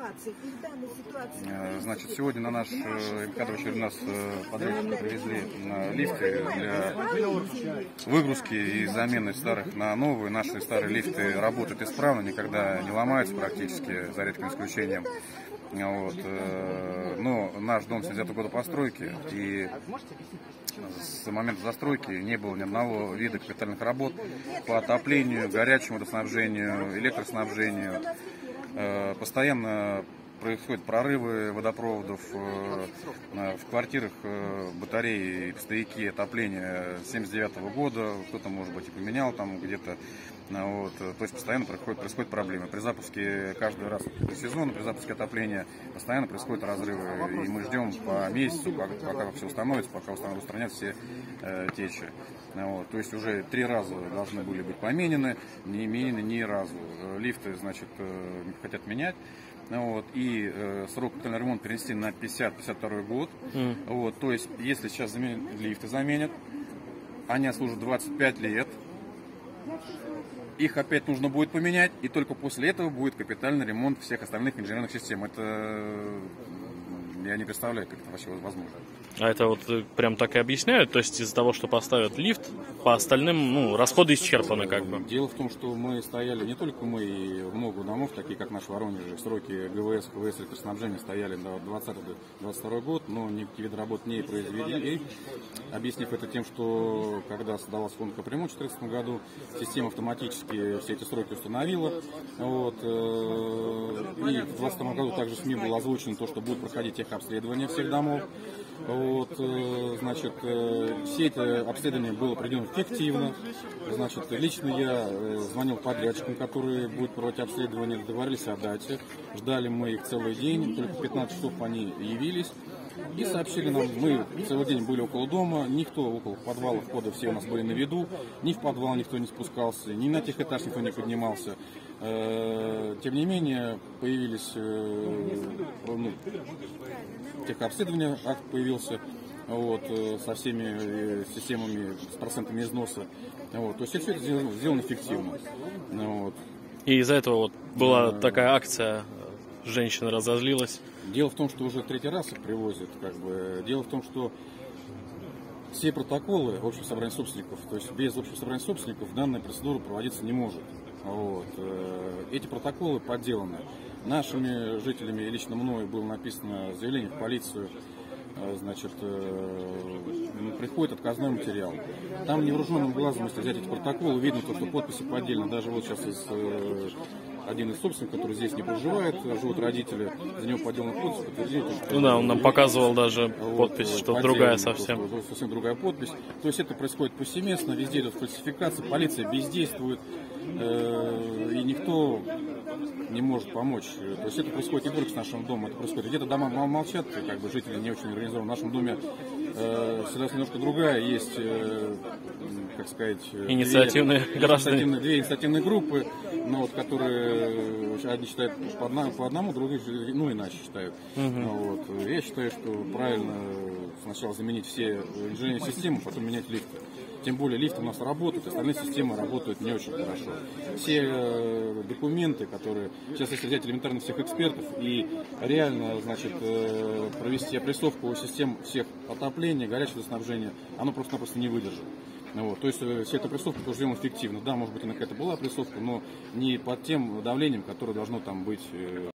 ситуации и в данной ситуации. Э, Значит, сегодня на наш э, МК-24 у нас э, подрядчики привезли лифты для выгрузки и замены старых на новые. Наши старые лифты работают исправно, никогда не ломаются практически, за редким исключением. Вот. Но наш дом 70 года постройки, и с момента застройки не было ни одного вида капитальных работ по отоплению, горячему водоснабжению, электроснабжению. Э, Постоянно происходят прорывы водопроводов э, в квартирах э, батареи стояки отопления 79 года, кто-то, может быть, и поменял там где-то. Ну, Вот, э, то есть постоянно происходят, происходят проблемы. При запуске каждый раз сезона, при запуске отопления постоянно происходят разрывы. И мы ждем по месяцу, пока, все установится, пока устранят все течи. Ну, Вот, то есть уже три раза должны были быть поменены, не менены ни разу. Лифты, значит, хотят менять. Ну, Вот, и э, срок капитального ремонта перенести на 50-52 год. Вот, то есть, если сейчас заменят, лифты заменят, они отслужат 25 лет, их опять нужно будет поменять, и только после этого будет капитальный ремонт всех остальных инженерных систем. Это я не представляю, как это вообще возможно. А это вот э, прям так и объясняют? То есть из-за того, что поставят лифт, по остальным, ну, расходы исчерпаны как бы. Дело в том, что мы стояли, не только мы, и много домов, такие как наш Воронеж, сроки ГВС, ХВС, электроснабжения стояли до 20-22 год, но никакие виды работ не произвели. Объяснив это тем, что когда создавался фонд капремонт в 2014 году, система автоматически все эти сроки установила. Вот, э, и в 2022 году также СМИ было озвучено то, что будет проходить техобследование всех домов. Вот, э, значит, э, все это обследование было проведено эффективно. Значит, лично я э, звонил подрядчикам, которые будут проводить обследование, договорились о дате. Ждали мы их целый день, только в 15 часов они явились. И сообщили нам, мы целый день были около дома, никто около подвала, входа, все у нас были на виду, ни в подвал никто не спускался, ни на тех этаж никто не поднимался. Э, Тем не менее, появились э, ну, техобследование, акт появился вот, э, со всеми системами, с процентами износа. Вот, то есть все это сделано, сделано эффективно. Вот. И из-за этого вот была такая акция, женщина разозлилась. Дело в том, что уже третий раз их привозят. Как бы. Дело в том, что все протоколы общего собрания собственников, то есть без общего собрания собственников данная процедура проводиться не может. Вот. э, Эти протоколы подделаны. Нашими жителями и лично мной было написано заявление в полицию, э, значит, э, ну, приходит отказной материал. Там невооруженным глазом, если взять эти протоколы, видно то, что подписи поддельно. Даже вот сейчас из, один из собственников, который здесь не проживает, живут родители, за него подделана подпись, подтвердили, то, что Ну да, он нам показывал даже подпись, что другая совсем. что совсем другая подпись. То есть это происходит повсеместно, везде идет фальсификация, полиция бездействует, э, и никто не может помочь. То есть это происходит не только с нашим домом, это происходит где-то дома мол- молчат, как бы жители не очень организованы. В нашем доме э, ситуация немножко другая, есть, э, как сказать, э, Инициативные две, граждане. инициативные- две инициативные группы, но вот, которые э, одни считают по, одна- по одному, другие ну иначе считают. Ну, вот. Я считаю, что правильно сначала заменить все инженерные системы, потом менять лифты. Тем более лифты у нас работают, остальные системы работают не очень хорошо. Все э, документы, которые сейчас если взять элементарно всех экспертов и реально, значит, э, провести опрессовку систем всех отопления, горячего снабжения, оно просто-напросто не выдержит. Ну Вот, то есть э, вся эта опрессовка тоже сделана эффективно. Да, может быть, она какая-то была опрессовка, но не под тем давлением, которое должно там быть э,